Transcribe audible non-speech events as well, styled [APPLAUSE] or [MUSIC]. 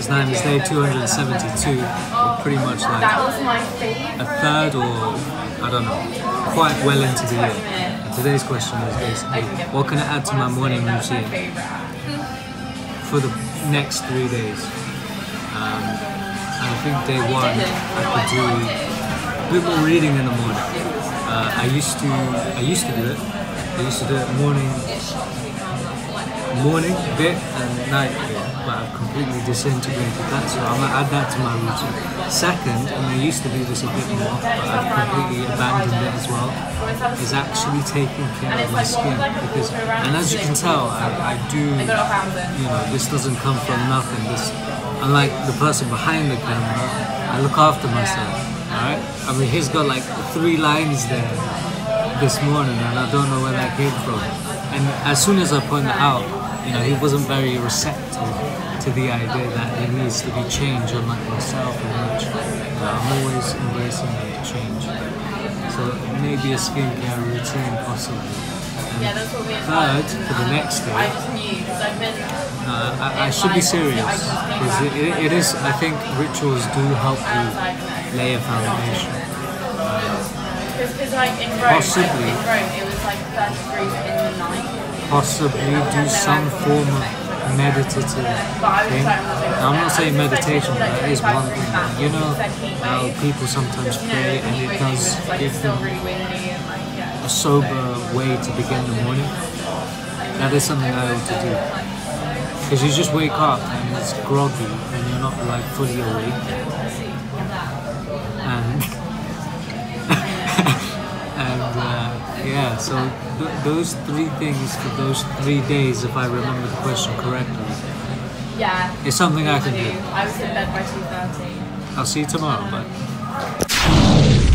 His name is day 272, or pretty much like That was my a third or I don't know, quite well into the year. And today's question is basically, what can I add to my morning routine for the next three days? Um, and I think day one, I could do a bit more reading in the morning. Uh, I used to, I used to do it. I used to do it morning, morning bit and night bit, but I've completely disintegrated that, so I'm gonna add that to my routine. Second, and I used to do this a bit more, but I've completely abandoned it as well, is actually taking care of my skin because, and as you can tell, I, I do, you know, this doesn't come from nothing. This, unlike the person behind the camera, I look after myself. Alright, I mean, he's got like three lines there this morning, and I don't know where that came from. And as soon as I pointed out, you know, he wasn't very receptive to the idea that there needs to be change unlike myself and which I'm always embracing change. So maybe a skincare routine possibly. Yeah, that's what we Third, for the next I day, just knew because I've been. uh, I, I should be serious because it, it, it is. I think rituals do help you lay a foundation. Because like in Rome, Possibly. like, in Rome, it was like 30 degrees in. Possibly do some form of meditative thing. Now, I'm not saying meditation, but that is one thing. You know how people sometimes pray and it does give them a sober way to begin the morning. That is something I ought to do. Because you just wake up and it's groggy and you're not like fully awake. And [LAUGHS] yeah, so th- those three things for those three days, if I remember the question correctly, Yeah. is something I can do. do. I was in bed by 2.30. I'll see you tomorrow, bye.